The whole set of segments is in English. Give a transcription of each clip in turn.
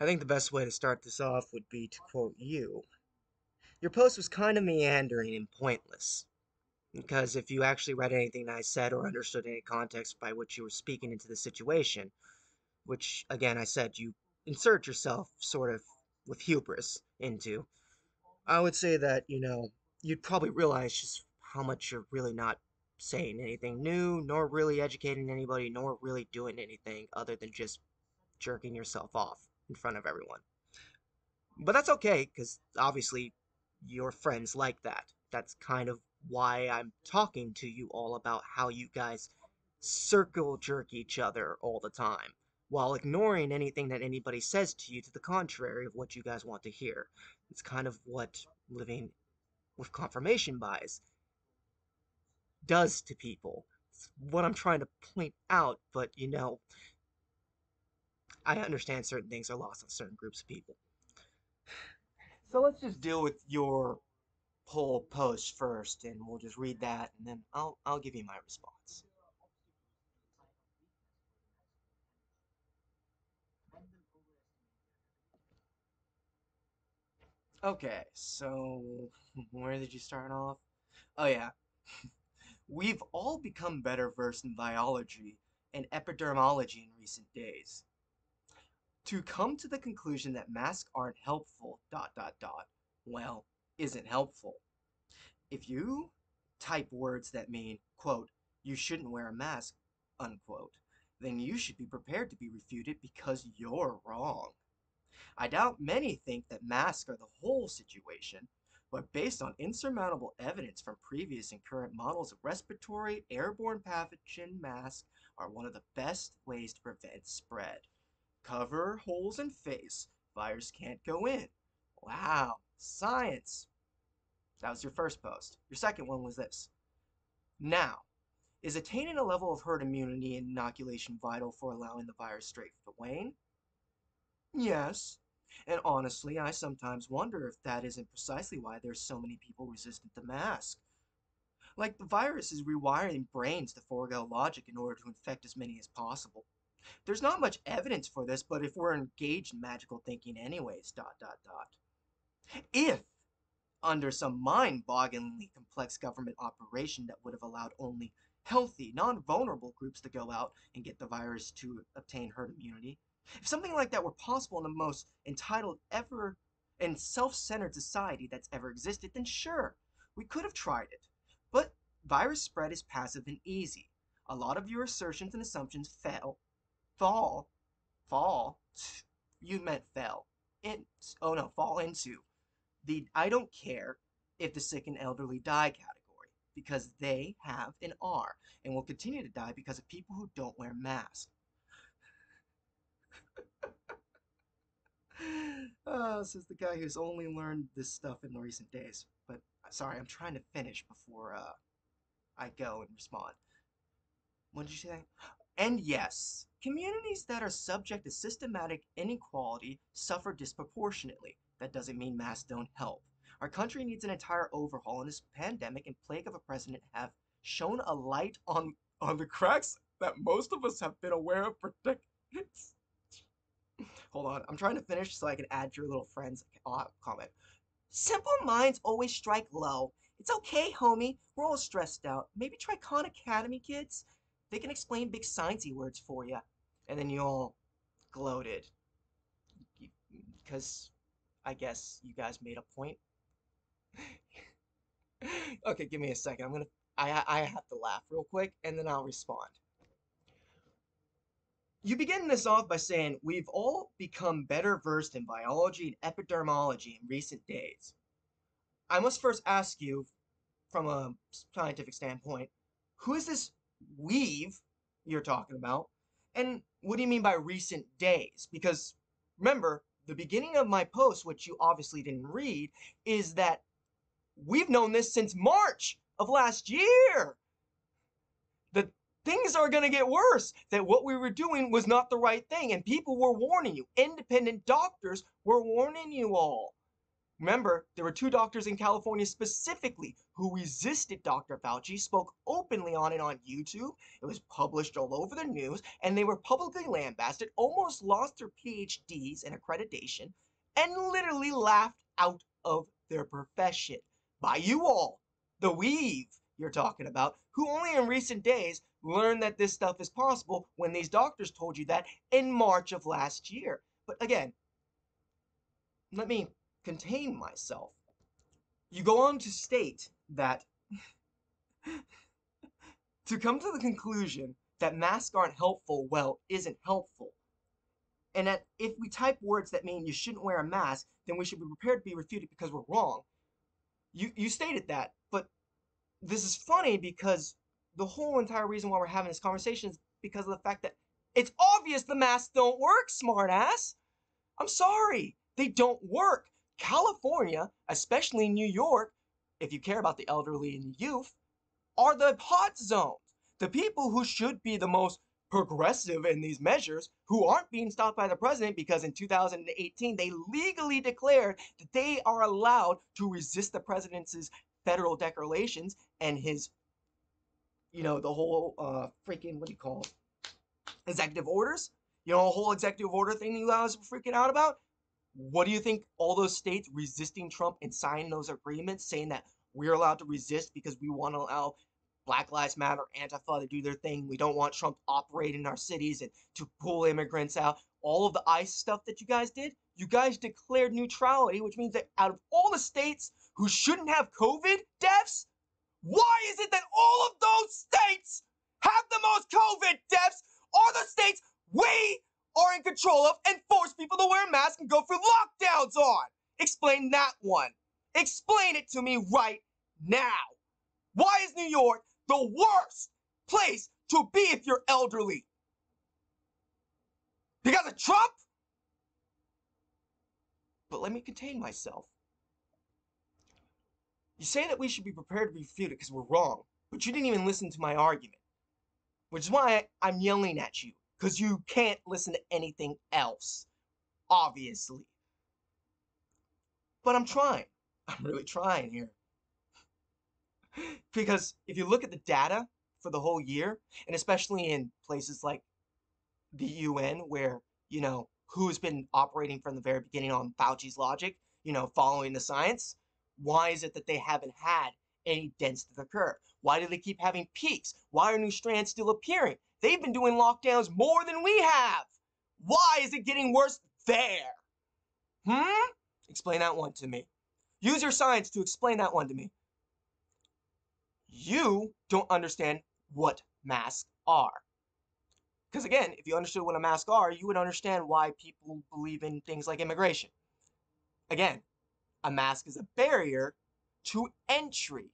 I think the best way to start this off would be to quote you. Your post was kind of meandering and pointless. Because if you actually read anything I said or understood any context by which you were speaking into the situation, which, again, I said you insert yourself sort of with hubris into, I would say that, you know, you'd probably realize just how much you're really not saying anything new, nor really educating anybody, nor really doing anything other than just jerking yourself off in front of everyone. But that's okay, because obviously your friends like that. That's kind of why I'm talking to you all about how you guys circle jerk each other all the time, while ignoring anything that anybody says to you to the contrary of what you guys want to hear. It's kind of what living with confirmation bias does to people. It's what I'm trying to point out, but you know, I understand certain things are lost on certain groups of people. So let's just deal with your poll post first, and we'll just read that, and then I'll I'll give you my response. Okay, so where did you start off? Oh yeah. We've all become better versed in biology and epidermology in recent days. To come to the conclusion that masks aren't helpful, dot dot dot, well, isn't helpful. If you type words that mean, quote, you shouldn't wear a mask, unquote, then you should be prepared to be refuted because you're wrong. I doubt many think that masks are the whole situation, but based on insurmountable evidence from previous and current models of respiratory airborne pathogen masks are one of the best ways to prevent spread. Cover holes in face, virus can't go in. Wow, science. That was your first post. Your second one was this. Now, is attaining a level of herd immunity and inoculation vital for allowing the virus straight to wane? Yes. And honestly, I sometimes wonder if that isn't precisely why there's so many people resistant to mask. Like the virus is rewiring brains to forego logic in order to infect as many as possible. There's not much evidence for this, but if we're engaged in magical thinking anyways, dot dot dot. If under some mind-bogglingly complex government operation that would have allowed only healthy, non-vulnerable groups to go out and get the virus to obtain herd immunity, if something like that were possible in the most entitled ever and self-centered society that's ever existed, then sure, we could have tried it. But virus spread is passive and easy. A lot of your assertions and assumptions fail, fall, fall, you meant fell, in, oh no, fall into the I don't care if the sick and elderly die category because they have and are and will continue to die because of people who don't wear masks. oh, this is the guy who's only learned this stuff in the recent days. But sorry, I'm trying to finish before uh, I go and respond. What did you say? And yes, communities that are subject to systematic inequality suffer disproportionately. That doesn't mean masks don't help. Our country needs an entire overhaul, and this pandemic and plague of a president have shown a light on on the cracks that most of us have been aware of for decades. Hold on, I'm trying to finish so I can add your little friend's uh, comment. Simple minds always strike low. It's okay, homie. We're all stressed out. Maybe try Khan Academy, kids. They can explain big sciencey words for you. And then you all gloated. Because I guess you guys made a point. okay, give me a second. I'm gonna. I I have to laugh real quick, and then I'll respond. You begin this off by saying, We've all become better versed in biology and epidermology in recent days. I must first ask you, from a scientific standpoint, who is this weave you're talking about? And what do you mean by recent days? Because remember, the beginning of my post, which you obviously didn't read, is that we've known this since March of last year That things are going to get worse. That what we were doing was not the right thing. And people were warning you. Independent doctors were warning you all. Remember, there were two doctors in California specifically who resisted Dr. Fauci, spoke openly on it on YouTube. It was published all over the news, and they were publicly lambasted, almost lost their PhDs and accreditation, and literally laughed out of their profession by you all, the weave you're talking about, who only in recent days learned that this stuff is possible when these doctors told you that in March of last year. But again, let me contain myself. You go on to state that to come to the conclusion that masks aren't helpful, well, isn't helpful. And that if we type words that mean you shouldn't wear a mask, then we should be prepared to be refuted because we're wrong. You, you stated that, but this is funny because the whole entire reason why we're having this conversation is because of the fact that it's obvious the masks don't work, smartass. I'm sorry, they don't work. California, especially New York, if you care about the elderly and youth, are the hot zones. The people who should be the most progressive in these measures, who aren't being stopped by the president because in 2018 they legally declared that they are allowed to resist the president's federal declarations and his, you know, the whole uh, freaking, what do you call it? Executive orders. You know, a whole executive order thing you guys were freaking out about. What do you think all those states resisting Trump and signing those agreements saying that we're allowed to resist because we want to allow Black Lives Matter, Antifa to do their thing. We don't want Trump operating in our cities and to pull immigrants out. All of the ICE stuff that you guys did, you guys declared neutrality, which means that out of all the states who shouldn't have COVID deaths, why is it that all of those states have the most COVID deaths are the states we are in control of and force people to wear masks and go through lockdowns on? Explain that one. Explain it to me right now. Why is New York the worst place to be if you're elderly? Because of Trump? But let me contain myself. You say that we should be prepared to refute it because we're wrong, but you didn't even listen to my argument. Which is why I'm yelling at you, because you can't listen to anything else. Obviously. But I'm trying. I'm really trying here. because if you look at the data for the whole year, and especially in places like the UN, where, you know, who's been operating from the very beginning on Fauci's logic, you know, following the science, why is it that they haven't had any dents to the curve? Why do they keep having peaks? Why are new strands still appearing? They've been doing lockdowns more than we have. Why is it getting worse there? Hmm? Explain that one to me. Use your science to explain that one to me. You don't understand what masks are. Because again, if you understood what a mask are, you would understand why people believe in things like immigration. Again, a mask is a barrier to entry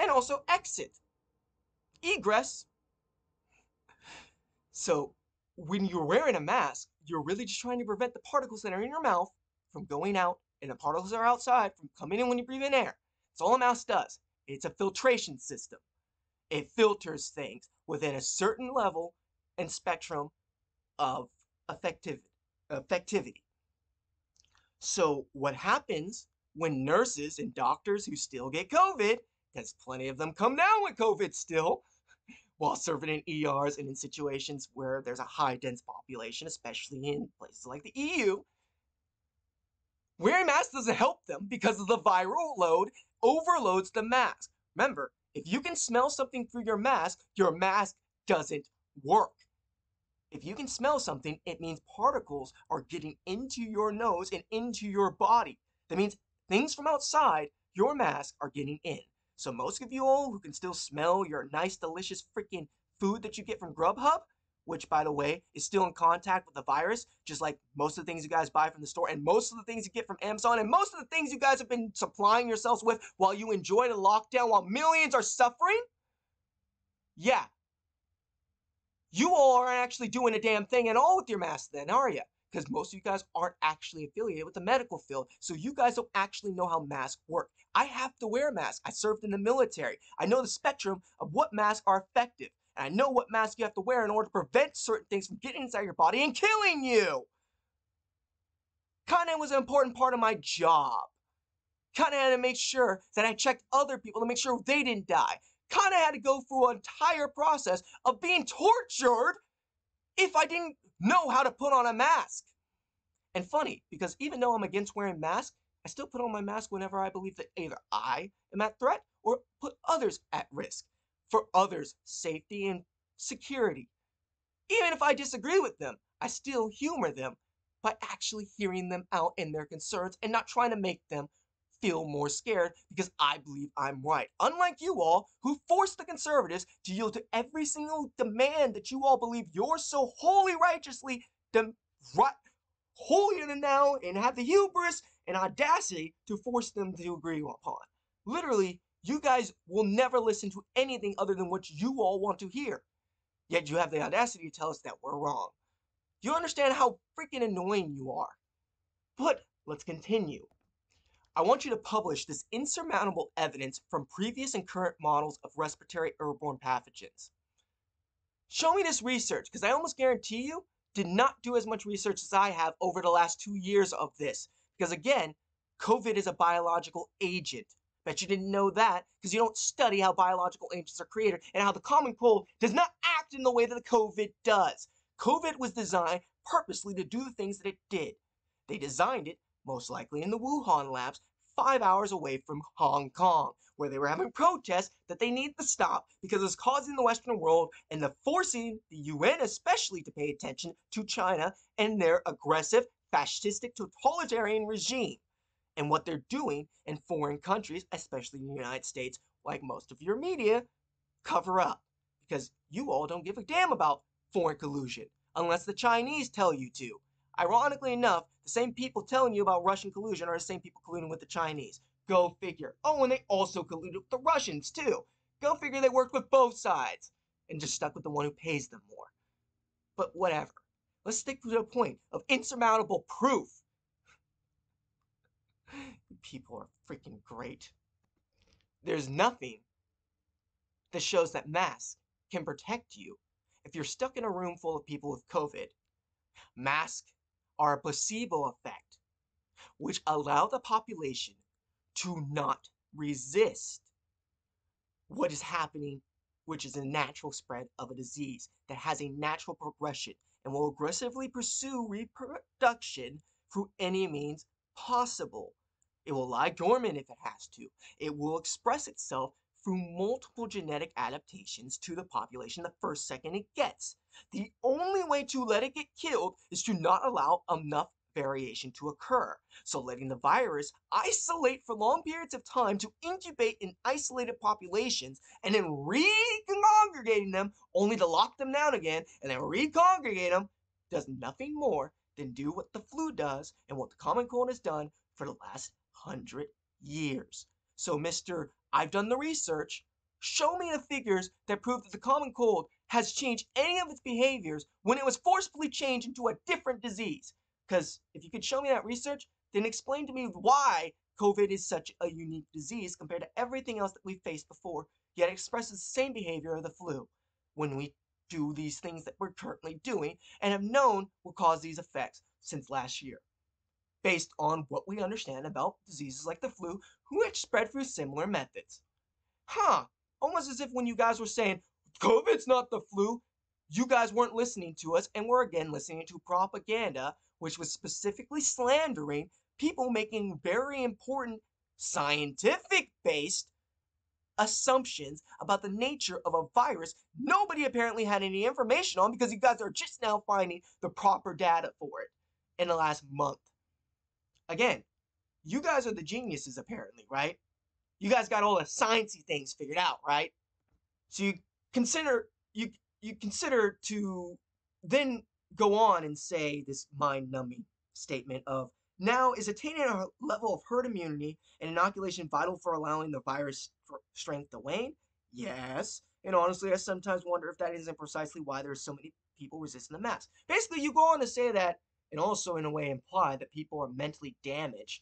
and also exit, egress. So when you're wearing a mask, you're really just trying to prevent the particles that are in your mouth from going out and the particles that are outside from coming in when you breathe in air. That's all a mask does. It's a filtration system. It filters things within a certain level and spectrum of effective, effectivity. So what happens when nurses and doctors who still get COVID, because plenty of them come down with COVID still, while serving in ERs and in situations where there's a high dense population, especially in places like the EU, Wearing masks doesn't help them because the viral load overloads the mask. Remember, if you can smell something through your mask, your mask doesn't work. If you can smell something, it means particles are getting into your nose and into your body. That means things from outside your mask are getting in. So most of you all who can still smell your nice, delicious freaking food that you get from Grubhub, which by the way is still in contact with the virus, just like most of the things you guys buy from the store and most of the things you get from Amazon and most of the things you guys have been supplying yourselves with while you enjoy the lockdown while millions are suffering? Yeah. You all aren't actually doing a damn thing at all with your mask then, are you? Because most of you guys aren't actually affiliated with the medical field, so you guys don't actually know how masks work. I have to wear a mask. I served in the military. I know the spectrum of what masks are effective. And I know what mask you have to wear in order to prevent certain things from getting inside your body and killing you. Kinda was an important part of my job. Kinda had to make sure that I checked other people to make sure they didn't die. Kinda had to go through an entire process of being tortured if I didn't know how to put on a mask. And funny, because even though I'm against wearing masks, I still put on my mask whenever I believe that either I am at threat or put others at risk for others' safety and security. Even if I disagree with them, I still humor them by actually hearing them out in their concerns and not trying to make them feel more scared because I believe I'm right. Unlike you all, who forced the conservatives to yield to every single demand that you all believe you're so wholly righteously dem- right, holier than now and have the hubris and audacity to force them to agree upon. Literally, you guys will never listen to anything other than what you all want to hear. Yet you have the audacity to tell us that we're wrong. You understand how freaking annoying you are. But let's continue. I want you to publish this insurmountable evidence from previous and current models of respiratory airborne pathogens. Show me this research, because I almost guarantee you did not do as much research as I have over the last two years of this. Because again, COVID is a biological agent. Bet you didn't know that because you don't study how biological agents are created and how the common cold does not act in the way that the COVID does. COVID was designed purposely to do the things that it did. They designed it, most likely in the Wuhan labs, five hours away from Hong Kong, where they were having protests that they need to stop because it's causing the Western world and the forcing the UN especially to pay attention to China and their aggressive, fascistic, totalitarian regime and what they're doing in foreign countries, especially in the United States, like most of your media, cover up. Because you all don't give a damn about foreign collusion, unless the Chinese tell you to. Ironically enough, the same people telling you about Russian collusion are the same people colluding with the Chinese. Go figure. Oh, and they also colluded with the Russians, too. Go figure they worked with both sides and just stuck with the one who pays them more. But whatever. Let's stick to the point of insurmountable proof people are freaking great. There's nothing that shows that masks can protect you if you're stuck in a room full of people with COVID. Masks are a placebo effect, which allow the population to not resist what is happening, which is a natural spread of a disease that has a natural progression and will aggressively pursue reproduction through any means possible. It will lie dormant if it has to. It will express itself through multiple genetic adaptations to the population the first second it gets. The only way to let it get killed is to not allow enough variation to occur. So letting the virus isolate for long periods of time to incubate in isolated populations and then recongregating them only to lock them down again and then recongregate them does nothing more than do what the flu does and what the common cold has done for the last hundred years. So, Mr. I've done the research. Show me the figures that prove that the common cold has changed any of its behaviors when it was forcibly changed into a different disease. Because if you could show me that research, then explain to me why COVID is such a unique disease compared to everything else that we've faced before, yet expresses the same behavior of the flu when we do these things that we're currently doing and have known will cause these effects since last year based on what we understand about diseases like the flu, which spread through similar methods. Huh, almost as if when you guys were saying, COVID's not the flu, you guys weren't listening to us and were again listening to propaganda, which was specifically slandering people making very important scientific based assumptions about the nature of a virus nobody apparently had any information on because you guys are just now finding the proper data for it in the last month again, you guys are the geniuses apparently, right? You guys got all the sciencey things figured out, right? So you consider you you consider to then go on and say this mind-numbing statement of now is attaining a level of herd immunity and inoculation vital for allowing the virus strength to wane? Yes. And honestly, I sometimes wonder if that isn't precisely why there's so many people resisting the mask. Basically, you go on to say that and also in a way imply that people are mentally damaged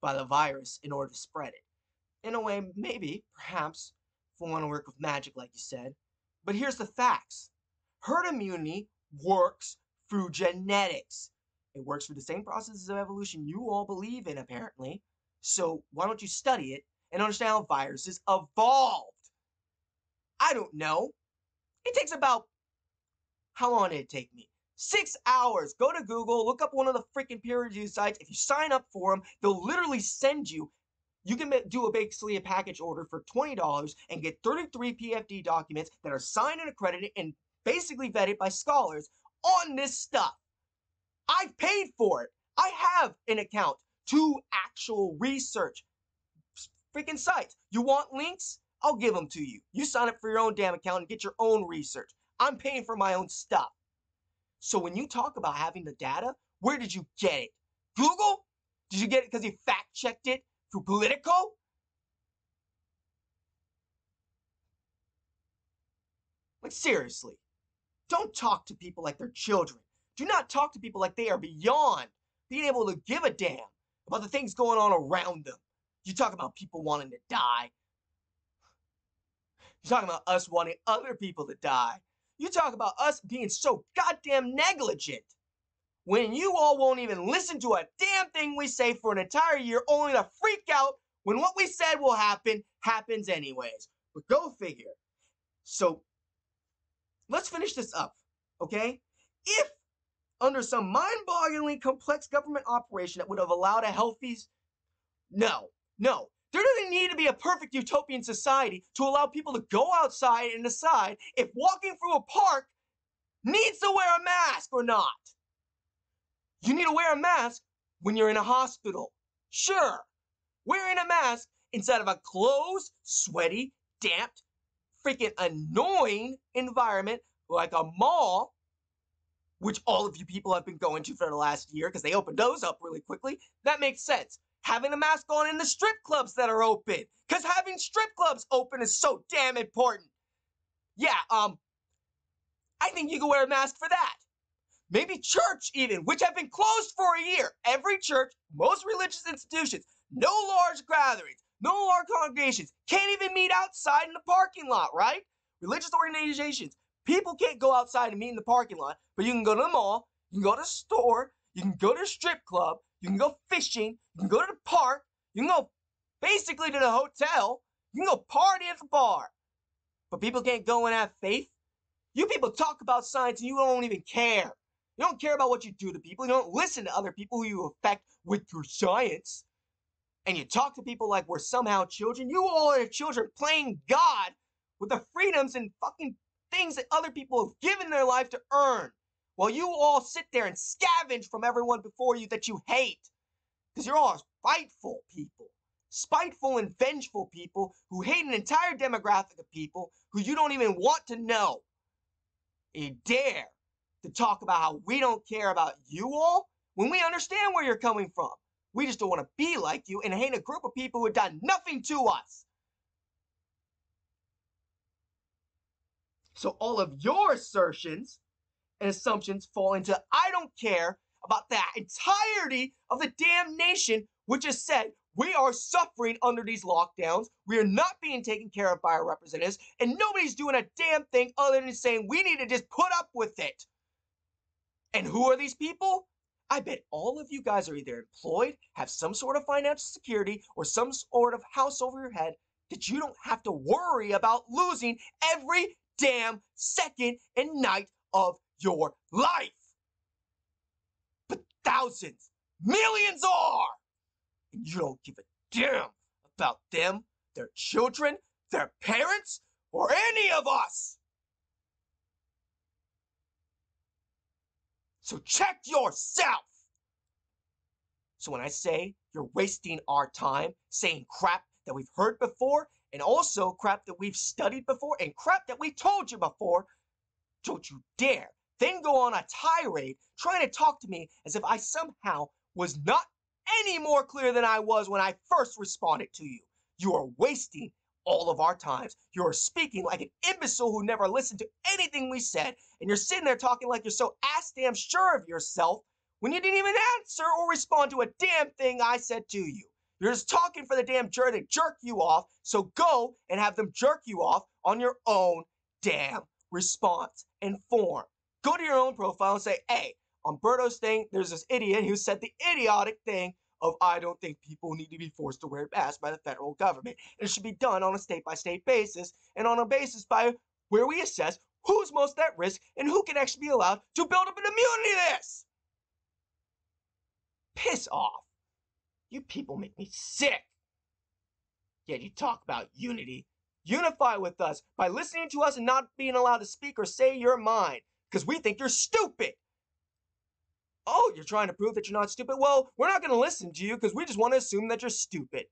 by the virus in order to spread it. In a way, maybe, perhaps, if we want to work with magic, like you said. But here's the facts herd immunity works through genetics. It works through the same processes of evolution you all believe in, apparently. So why don't you study it and understand how viruses evolved? I don't know. It takes about how long did it take me? Six hours. Go to Google, look up one of the freaking peer review sites. If you sign up for them, they'll literally send you. You can do a basically a package order for $20 and get 33 PFD documents that are signed and accredited and basically vetted by scholars on this stuff. I've paid for it. I have an account to actual research. Freaking sites. You want links? I'll give them to you. You sign up for your own damn account and get your own research. I'm paying for my own stuff. So when you talk about having the data, where did you get it? Google? Did you get it because you fact checked it through Politico? Like, seriously. Don't talk to people like they're children. Do not talk to people like they are beyond being able to give a damn about the things going on around them. You talk about people wanting to die. You're talking about us wanting other people to die. You talk about us being so goddamn negligent when you all won't even listen to a damn thing we say for an entire year, only to freak out when what we said will happen happens anyways. But go figure. So let's finish this up, okay? If under some mind-bogglingly complex government operation that would have allowed a healthy... No, no. There doesn't need to be a perfect utopian society to allow people to go outside and decide if walking through a park needs to wear a mask or not. You need to wear a mask when you're in a hospital. Sure, wearing a mask inside of a closed, sweaty, damp, freaking annoying environment like a mall which all of you people have been going to for the last year because they opened those up really quickly, that makes sense. Having a mask on in the strip clubs that are open, because having strip clubs open is so damn important. Yeah, um, I think you can wear a mask for that. Maybe church even, which have been closed for a year. Every church, most religious institutions, no large gatherings, no large congregations, can't even meet outside in the parking lot, right? Religious organizations People can't go outside and meet in the parking lot, but you can go to the mall, you can go to the store, you can go to a strip club, you can go fishing, you can go to the park, you can go basically to the hotel, you can go party at the bar. But people can't go and have faith. You people talk about science and you don't even care. You don't care about what you do to people. You don't listen to other people who you affect with your science. And you talk to people like we're somehow children. You all are children playing God with the freedoms and fucking things that other people have given their life to earn, while you all sit there and scavenge from everyone before you that you hate. Because you're all spiteful people. Spiteful and vengeful people who hate an entire demographic of people who you don't even want to know. And you dare to talk about how we don't care about you all when we understand where you're coming from. We just don't want to be like you and hate a group of people who have done nothing to us. So all of your assertions and assumptions fall into I don't care about the entirety of the damn nation, which has said we are suffering under these lockdowns. We are not being taken care of by our representatives, and nobody's doing a damn thing other than saying we need to just put up with it. And who are these people? I bet all of you guys are either employed, have some sort of financial security, or some sort of house over your head that you don't have to worry about losing every damn second and night of your life. But thousands, millions are. And you don't give a damn about them, their children, their parents, or any of us. So check yourself. So when I say you're wasting our time saying crap that we've heard before and also crap that we've studied before and crap that we told you before, don't you dare then go on a tirade trying to talk to me as if I somehow was not any more clear than I was when I first responded to you. You are wasting all of our times. You're speaking like an imbecile who never listened to anything we said, and you're sitting there talking like you're so ass damn sure of yourself when you didn't even answer or respond to a damn thing I said to you. You're just talking for the damn jury to jerk you off, so go and have them jerk you off on your own damn response and form. Go to your own profile and say, hey, on Berto's thing, there's this idiot who said the idiotic thing of I don't think people need to be forced to wear masks by the federal government. It should be done on a state by state basis and on a basis by where we assess who's most at risk and who can actually be allowed to build up an immunity to this. Piss off. You people make me sick. Yet you talk about unity. Unify with us by listening to us and not being allowed to speak or say your mind because we think you're stupid. Oh, you're trying to prove that you're not stupid? Well, we're not going to listen to you because we just want to assume that you're stupid.